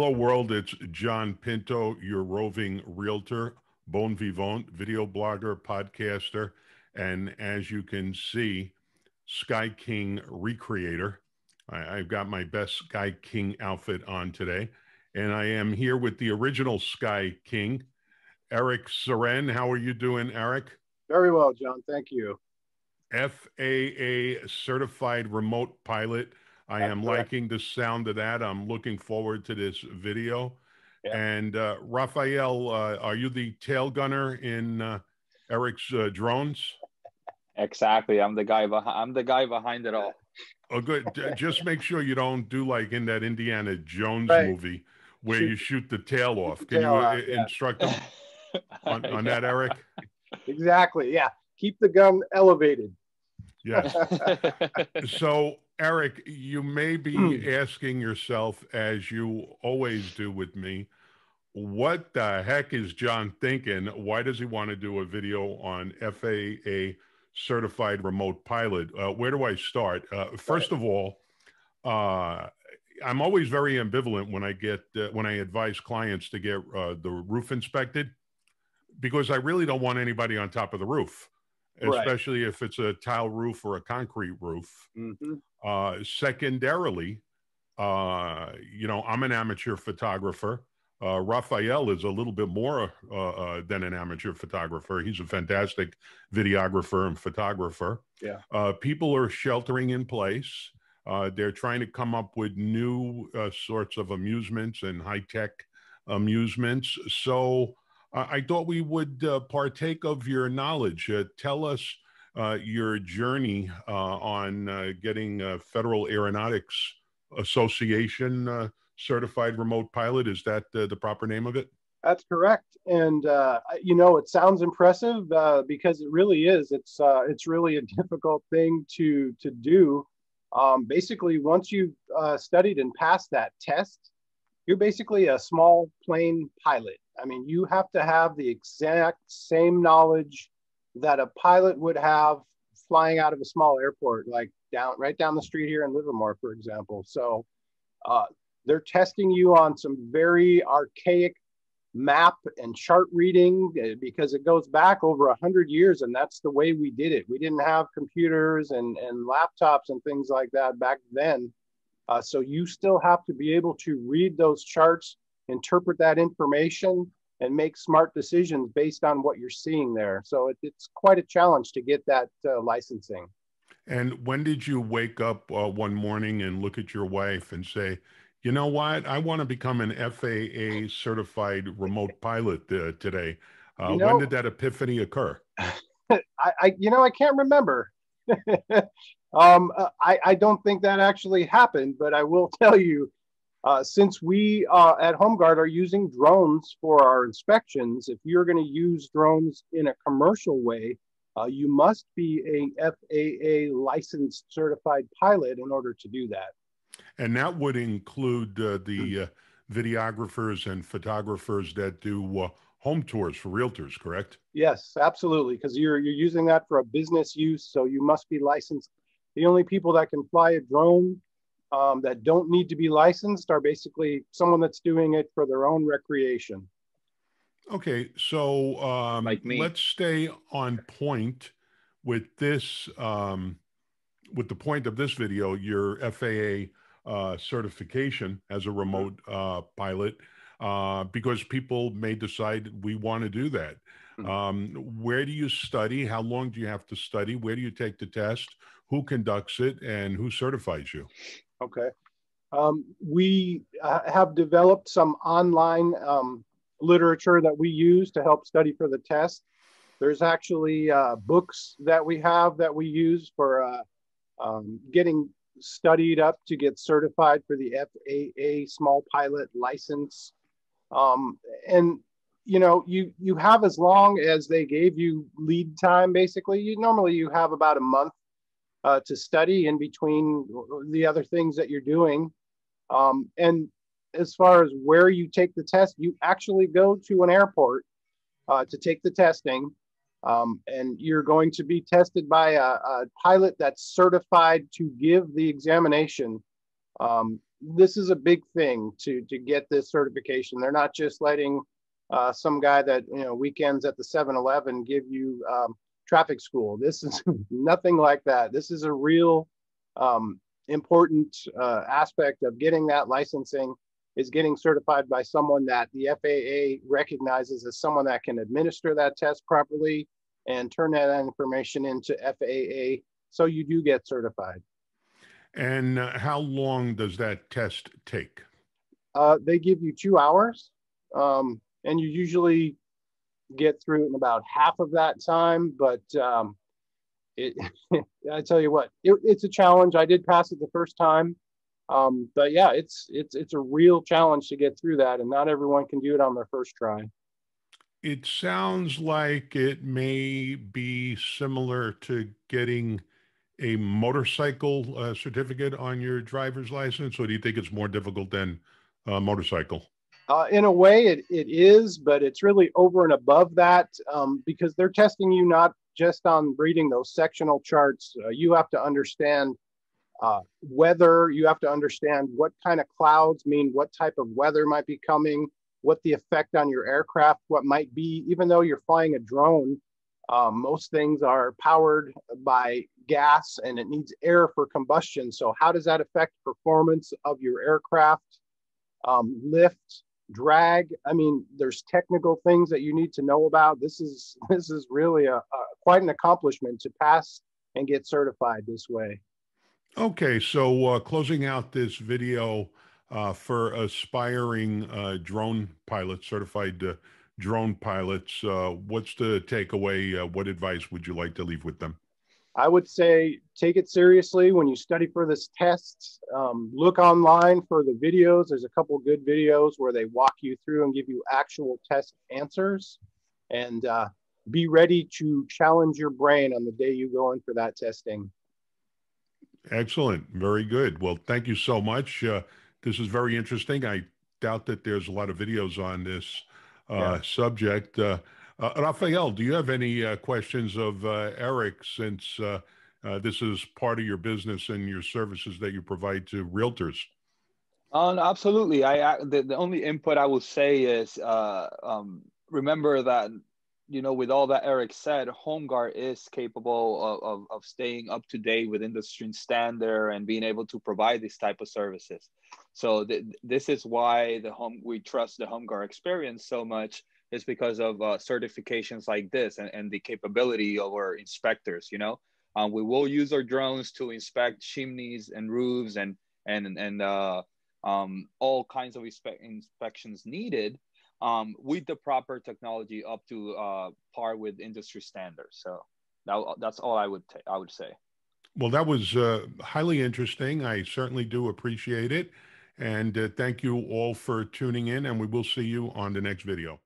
Hello, world. It's John Pinto, your roving realtor, bon vivant, video blogger, podcaster, and as you can see, Sky King recreator. I, have got my best Sky King outfit on today, and I am here with the original Sky King, Eric Syren. How are you doing, Eric? Very well, John. Thank you. FAA certified remote pilot I am liking the sound of that. I'm looking forward to this video. Yeah. And uh, Rafael, uh, are you the tail gunner in uh, Eric's uh, drones? Exactly. I'm the guy behind. I'm the guy behind it all. Oh, good. Just make sure you don't do like in that Indiana Jones right. movie where shoot, you shoot the tail off. Can you uh, off, yeah. instruct them on, on that, Eric? Exactly. Yeah. Keep the gun elevated. Yeah. so Eric, you may be hmm. asking yourself, as you always do with me, what the heck is John thinking? Why does he want to do a video on FAA certified remote pilot? Uh, where do I start? Uh, first of all, uh, I'm always very ambivalent when I get uh, when I advise clients to get uh, the roof inspected because I really don't want anybody on top of the roof especially right. if it's a tile roof or a concrete roof. Mm-hmm. Uh, secondarily, uh, you know, I'm an amateur photographer. Uh, Rafael is a little bit more uh, uh, than an amateur photographer. He's a fantastic videographer and photographer. Yeah. Uh, people are sheltering in place. they're trying to come up with new sorts of amusements and high tech amusements. So I thought we would uh, partake of your knowledge. Uh, tell us uh, your journey uh, on getting Federal Aeronautics Association certified remote pilot. Is that the proper name of it? That's correct, and you know it sounds impressive because it really is. It's it's really a difficult thing to to do. Um, basically, once you've studied and passed that test, you're basically a small plane pilot I mean, you have to have the exact same knowledge that a pilot would have flying out of a small airport, like down right down the street here in Livermore, for example. So uh, they're testing you on some very archaic map and chart reading uh, because it goes back over a hundred years and that's the way we did it. We didn't have computers and, and laptops and things like that back then. Uh, so you still have to be able to read those charts interpret that information and make smart decisions based on what you're seeing there. So it, it's quite a challenge to get that uh, licensing. And when did you wake up uh, one morning and look at your wife and say, you know what, I want to become an FAA certified remote pilot uh, today? Uh, you know, when did that epiphany occur? I, I, you know, I can't remember. um, uh, I, I don't think that actually happened, but I will tell you uh, since we uh, at HomeGuard are using drones for our inspections, if you're going to use drones in a commercial way, uh, you must be a FAA licensed certified pilot in order to do that. And that would include uh, the uh, videographers and photographers that do uh, home tours for realtors, correct? Yes, absolutely, because you're you're using that for a business use, so you must be licensed. The only people that can fly a drone um, that don't need to be licensed are basically someone that's doing it for their own recreation. Okay, so um, like me. let's stay on point with this, um, with the point of this video, your FAA uh, certification as a remote uh, pilot, uh, because people may decide we want to do that. Hmm. Um, where do you study? How long do you have to study? Where do you take the test? Who conducts it and who certifies you? Okay. Um, we uh, have developed some online um, literature that we use to help study for the test. There's actually uh, books that we have that we use for uh, um, getting studied up to get certified for the FAA small pilot license. Um, and you know, you you have as long as they gave you lead time. Basically, you normally you have about a month uh, to study in between the other things that you're doing. Um, and as far as where you take the test, you actually go to an airport uh, to take the testing. Um, and you're going to be tested by a, a, pilot that's certified to give the examination. Um, this is a big thing to to get this certification. They're not just letting uh, some guy that you know weekends at the 7-Eleven give you um, traffic school. This is nothing like that. This is a real um, important uh, aspect of getting that licensing is getting certified by someone that the FAA recognizes as someone that can administer that test properly and turn that information into FAA so you do get certified. And uh, how long does that test take? Uh, they give you two hours, um, and you usually get through it in about half of that time. But um, it, I tell you what, it, it's a challenge. I did pass it the first time, um, but yeah, it's it's it's a real challenge to get through that, and not everyone can do it on their first try. It sounds like it may be similar to getting a motorcycle uh, certificate on your driver's license, or do you think it's more difficult than a motorcycle? Uh, in a way, it, it is, but it's really over and above that um, because they're testing you not just on reading those sectional charts. Uh, you have to understand uh, weather, you have to understand what kind of clouds mean what type of weather might be coming, what the effect on your aircraft, what might be, even though you're flying a drone, um, most things are powered by gas and it needs air for combustion. So, how does that affect performance of your aircraft? Um, lift, drag. I mean, there's technical things that you need to know about. This is this is really a, a quite an accomplishment to pass and get certified this way. Okay, so uh, closing out this video uh, for aspiring uh, drone pilots, certified uh, drone pilots, uh, what's the takeaway? Uh, what advice would you like to leave with them? I would say take it seriously when you study for this test. Um, look online for the videos. There's a couple good videos where they walk you through and give you actual test answers. And uh, be ready to challenge your brain on the day you go in for that testing. Excellent. Very good. Well, thank you so much. Uh, this is very interesting. I doubt that there's a lot of videos on this uh, yeah. subject. Uh, Rafael, do you have any uh, questions of uh, Eric since uh, uh, this is part of your business and your services that you provide to realtors? Um, absolutely. I, I the, the only input I will say is um, remember that you know with all that Eric said, HomeGuard is capable of, of, of staying up to date with industry standard and being able to provide these type of services. So th- this is why the home we trust the HomeGuard experience so much is because of uh, certifications like this and, and the capability of our inspectors. You know, um, we will use our drones to inspect chimneys and roofs and and and uh, um, all kinds of inspe- inspections needed um, with the proper technology up to uh, par with industry standards. So that, that's all I would t- I would say. Well, that was uh, highly interesting. I certainly do appreciate it. And uh, thank you all for tuning in, and we will see you on the next video.